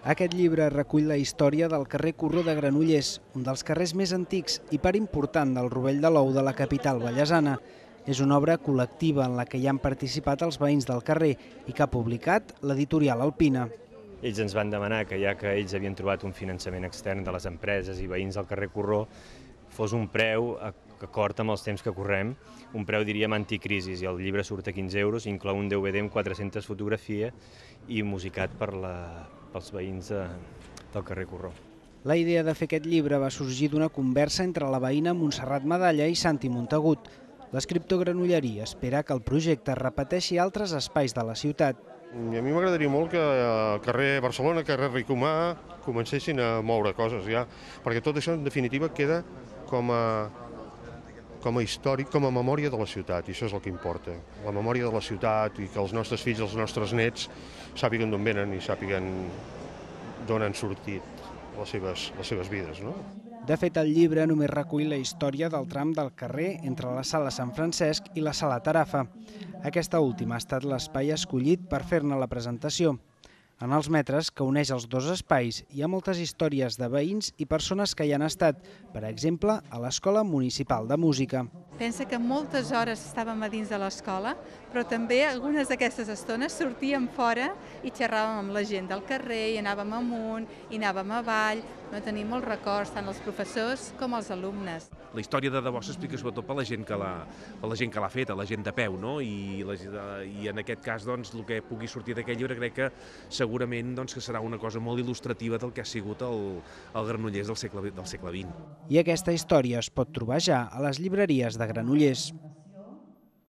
Aquest llibre recull la història del carrer Corró de Granollers, un dels carrers més antics i part important del Rovell de l'Ou de la capital ballesana. És una obra col·lectiva en la que hi han participat els veïns del carrer i que ha publicat l'editorial Alpina. Ells ens van demanar que ja que ells havien trobat un finançament extern de les empreses i veïns del carrer Corró, fos un preu acord amb els temps que correm, un preu diríem anticrisis i el llibre surt a 15 euros, inclou un DVD amb 400 fotografies i musicat per la, pels veïns de, del carrer Corró. La idea de fer aquest llibre va sorgir d'una conversa entre la veïna Montserrat Medalla i Santi Montagut. L'escriptor Granollerí espera que el projecte repeteixi altres espais de la ciutat. I a mi m'agradaria molt que el carrer Barcelona, carrer Ricomà, comencessin a moure coses ja, perquè tot això en definitiva queda com a, com a històric, com a memòria de la ciutat, i això és el que importa. La memòria de la ciutat i que els nostres fills, els nostres nets, sàpiguen d'on venen i sàpiguen d'on han sortit les seves, les seves vides. No? De fet, el llibre només recull la història del tram del carrer entre la sala Sant Francesc i la sala Tarafa. Aquesta última ha estat l'espai escollit per fer-ne la presentació. En els metres que uneix els dos espais hi ha moltes històries de veïns i persones que hi han estat, per exemple, a l'Escola Municipal de Música. Pensa que moltes hores estàvem a dins de l'escola, però també algunes d'aquestes estones sortíem fora i xerràvem amb la gent del carrer, i anàvem amunt, i anàvem avall, no tenim molts records, tant els professors com els alumnes. La història de debò s'explica sobretot per la gent que l'ha la gent que l'ha fet, la gent de peu, no? I, la, i en aquest cas, doncs, el que pugui sortir d'aquest llibre crec que segurament doncs, que serà una cosa molt il·lustrativa del que ha sigut el, el Granollers del segle, del segle XX. I aquesta història es pot trobar ja a les llibreries de Granollers.